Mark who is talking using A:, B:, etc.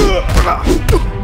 A: Ugh!